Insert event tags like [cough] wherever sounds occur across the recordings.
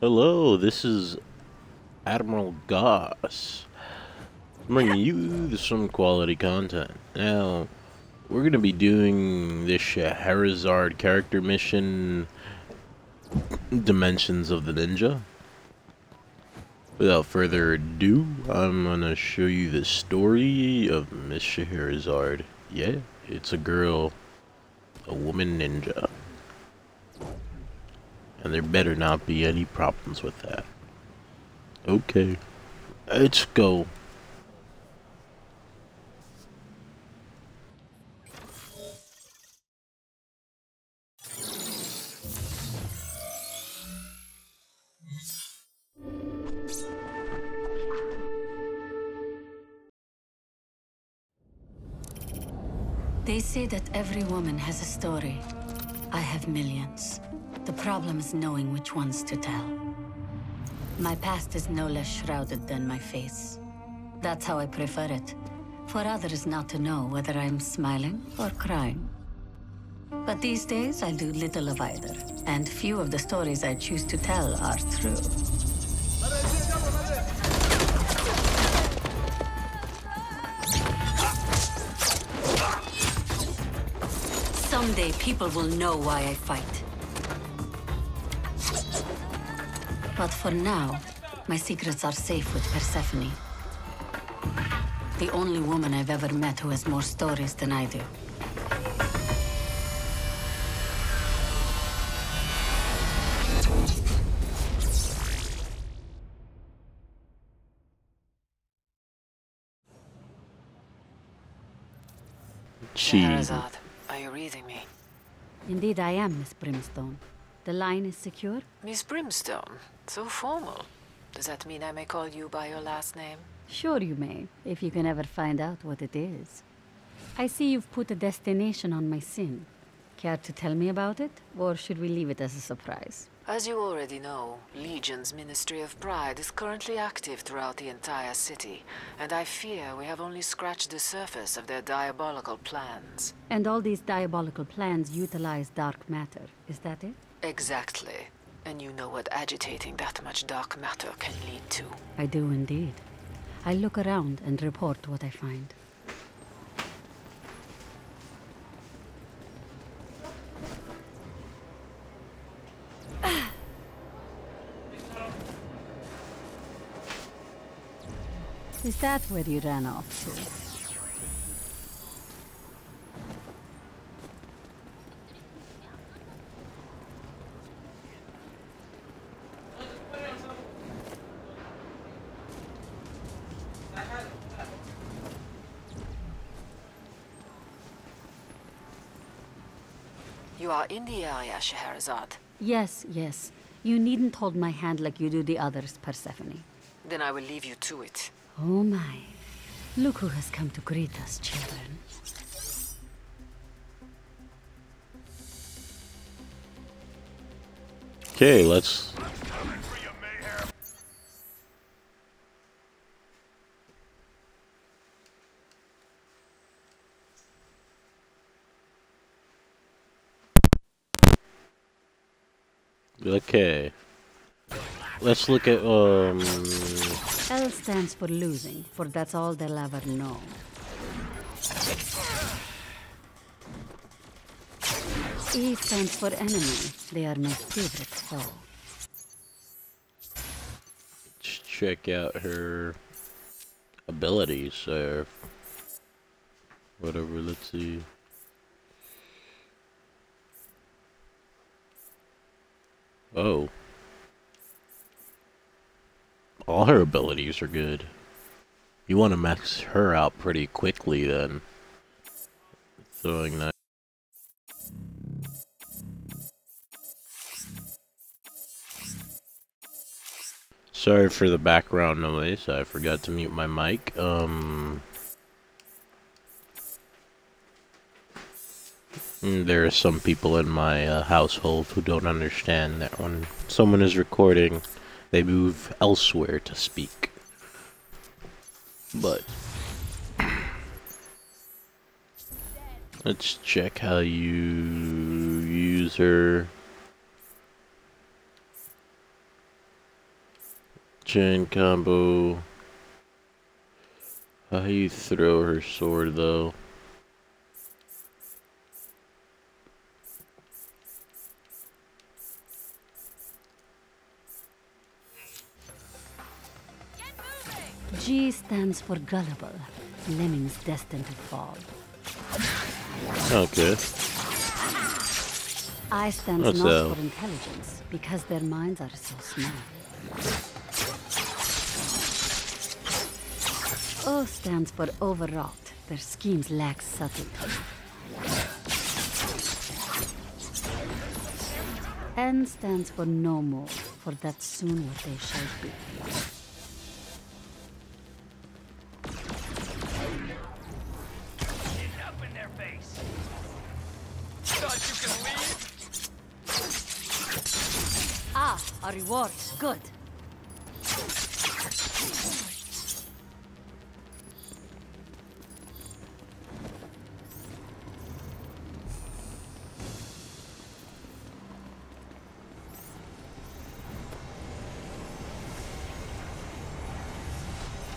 Hello, this is Admiral Ghost. Bringing you some quality content. Now, we're gonna be doing this Scheherazade character mission, Dimensions of the Ninja. Without further ado, I'm gonna show you the story of Miss Scheherazade. Yeah, it's a girl, a woman ninja. And there better not be any problems with that. Okay, let's go. They say that every woman has a story. I have millions. The problem is knowing which ones to tell. My past is no less shrouded than my face. That's how I prefer it. For others not to know whether I'm smiling or crying. But these days, I do little of either. And few of the stories I choose to tell are true. Someday people will know why I fight. But for now, my secrets are safe with Persephone. The only woman I've ever met who has more stories than I do. Cheese. Oh are you reading me? Indeed, I am, Miss Brimstone. The line is secure? Miss Brimstone, so formal. Does that mean I may call you by your last name? Sure you may, if you can ever find out what it is. I see you've put a destination on my sin. Care to tell me about it, or should we leave it as a surprise? As you already know, Legion's Ministry of Pride is currently active throughout the entire city, and I fear we have only scratched the surface of their diabolical plans. And all these diabolical plans utilize dark matter, is that it? Exactly. And you know what agitating that much dark matter can lead to. I do indeed. I look around and report what I find. [sighs] Is that where you ran off to? You are in the area, Scheherazade. Yes, yes. You needn't hold my hand like you do the others, Persephone. Then I will leave you to it. Oh my. Look who has come to greet us, children. Okay, let's. Okay. Let's look at um. L stands for losing, for that's all they'll ever know. E stands for enemy. They are my favorite foe. Let's check out her abilities or whatever. Let's see. Oh. All her abilities are good. You want to max her out pretty quickly then. Throwing that. Sorry for the background noise. I forgot to mute my mic. Um. There are some people in my uh, household who don't understand that when someone is recording, they move elsewhere to speak. But let's check how you use her. Chain combo. How you throw her sword though? G stands for gullible. Lemmings destined to fall. Okay. I stands What's not that? for intelligence, because their minds are so small. O stands for overwrought. Their schemes lack subtlety. N stands for no more, for that soon what they shall be. Ah, a reward. Good.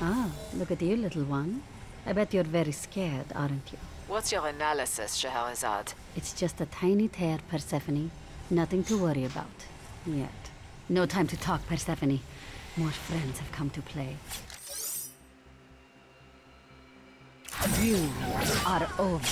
Ah, look at you, little one. I bet you're very scared, aren't you? What's your analysis, Scheherazade? It's just a tiny tear, Persephone. Nothing to worry about. Yet. No time to talk, Persephone. More friends have come to play. You are over.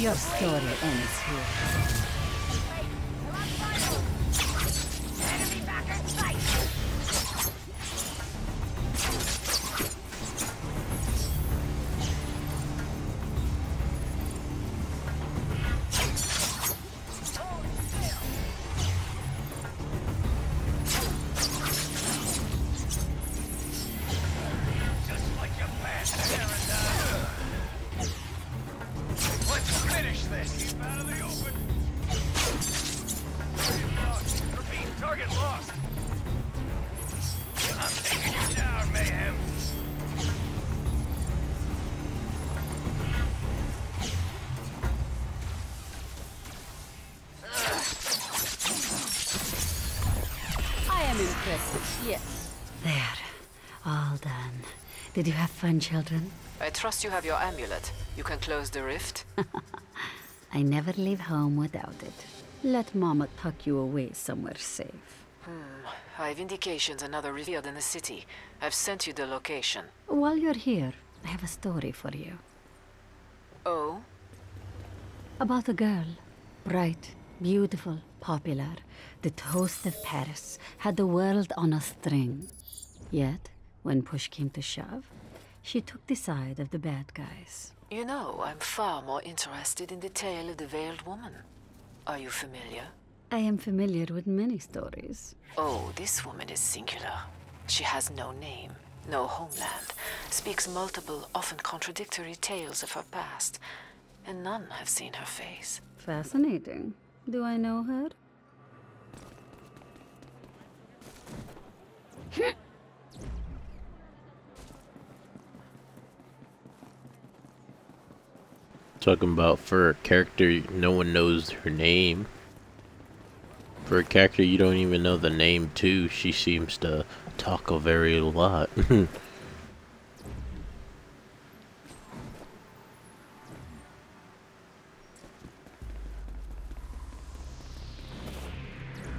Your story ends here. Did you have fun, children? I trust you have your amulet. You can close the rift? [laughs] I never leave home without it. Let Mama tuck you away somewhere safe. Hmm. I have indications another revealed in the city. I've sent you the location. While you're here, I have a story for you. Oh? About a girl. Bright, beautiful, popular. The toast of Paris. Had the world on a string. Yet, when push came to shove, she took the side of the bad guys. You know, I'm far more interested in the tale of the Veiled Woman. Are you familiar? I am familiar with many stories. Oh, this woman is singular. She has no name, no homeland, speaks multiple, often contradictory tales of her past, and none have seen her face. Fascinating. Do I know her? [laughs] Talking about for a character no one knows her name. For a character you don't even know the name too, she seems to talk a very lot. [laughs]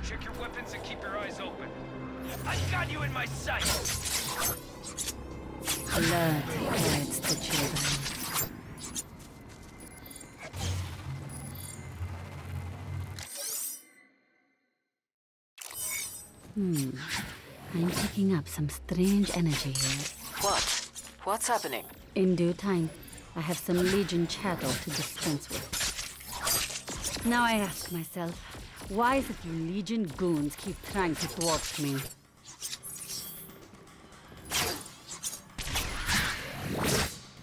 Check your weapons and keep your eyes open. I got you in my sight. Blood guides the children. Picking up some strange energy here. What? What's happening? In due time, I have some Legion chattel to dispense with. Now I ask myself, why is it you Legion goons keep trying to thwart me?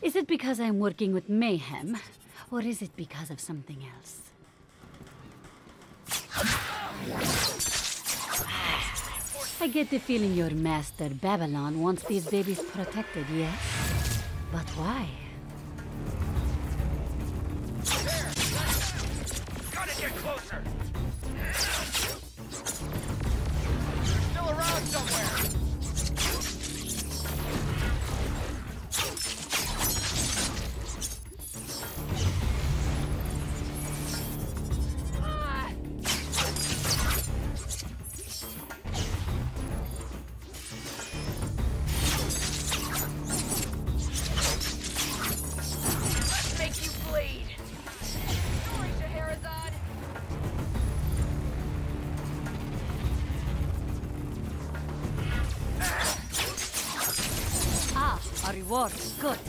Is it because I'm working with mayhem, or is it because of something else? I get the feeling your master, Babylon, wants these babies protected, yes? But why? Gotta get closer. A. Good.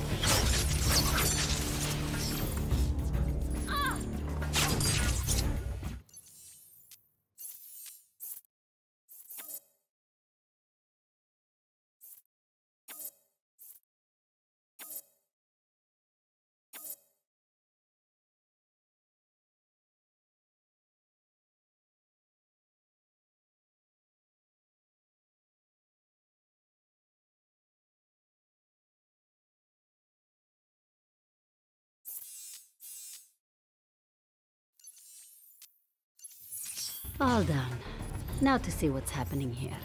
All done. Now to see what's happening here.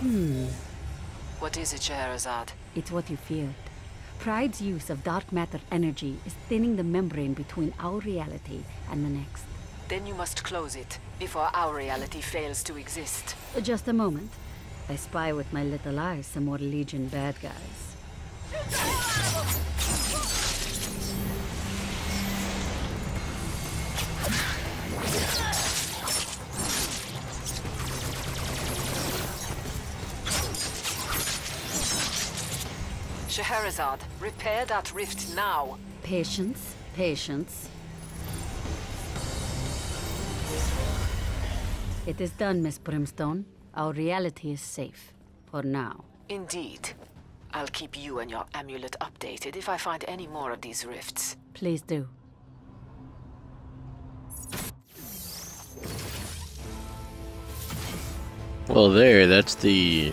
Hmm. What is it, Scheherazade? It's what you feared. Pride's use of dark matter energy is thinning the membrane between our reality and the next. Then you must close it before our reality fails to exist. Just a moment. I spy with my little eyes some more Legion bad guys. Scheherazade, repair that rift now. Patience, patience. It is done, Miss Brimstone. Our reality is safe. For now. Indeed. I'll keep you and your amulet updated if I find any more of these rifts. Please do. Well, there, that's the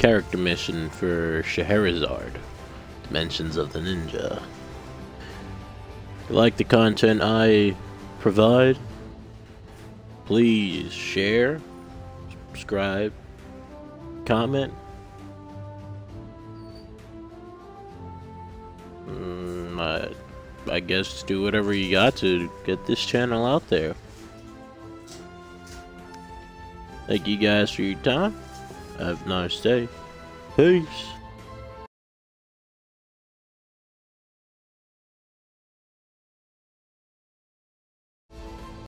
character mission for Scheherazade, Dimensions of the Ninja. If you like the content I provide, please share, subscribe, comment. Mm, I, I guess do whatever you got to get this channel out there. Thank you guys for your time. Have a nice day. Peace.